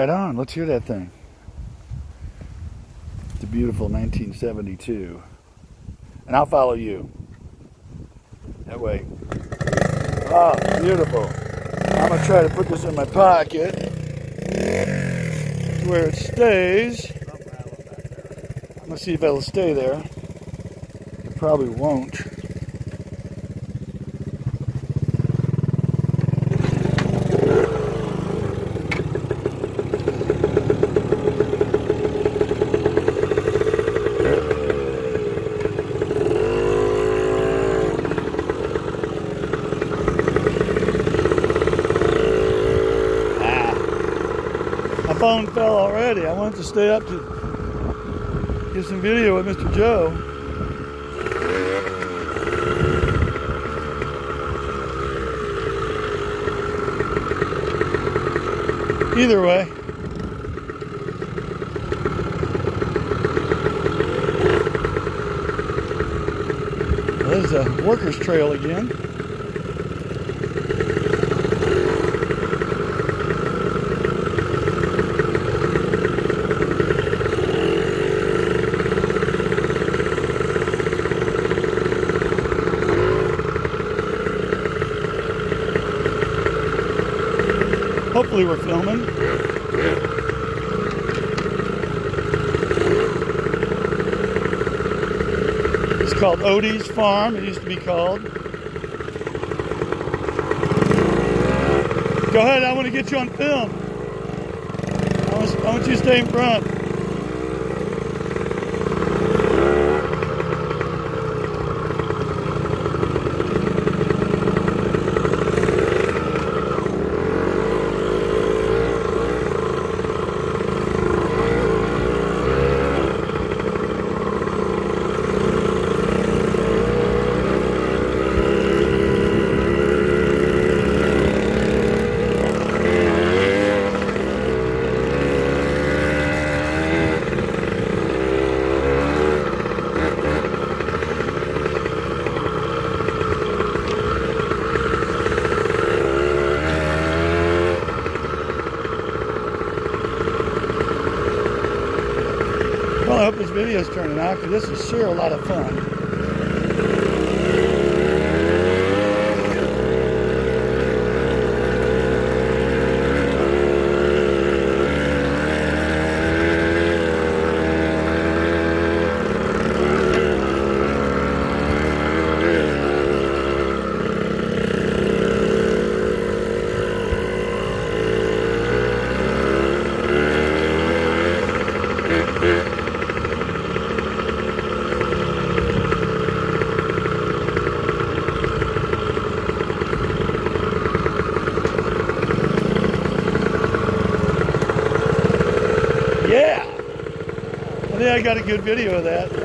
Right on, let's hear that thing. It's a beautiful 1972. And I'll follow you. That way. Ah, beautiful. I'm going to try to put this in my pocket where it stays. I'm going to see if it'll stay there. It probably won't. Phone fell already. I wanted to stay up to get some video with Mr. Joe. Either way. There's a workers trail again. Hopefully we're filming. It's called Odie's Farm. It used to be called. Go ahead, I want to get you on film. I want, you to stay in front. I hope this video is turning out because this is sure a lot of fun. Yeah! I got a good video of that.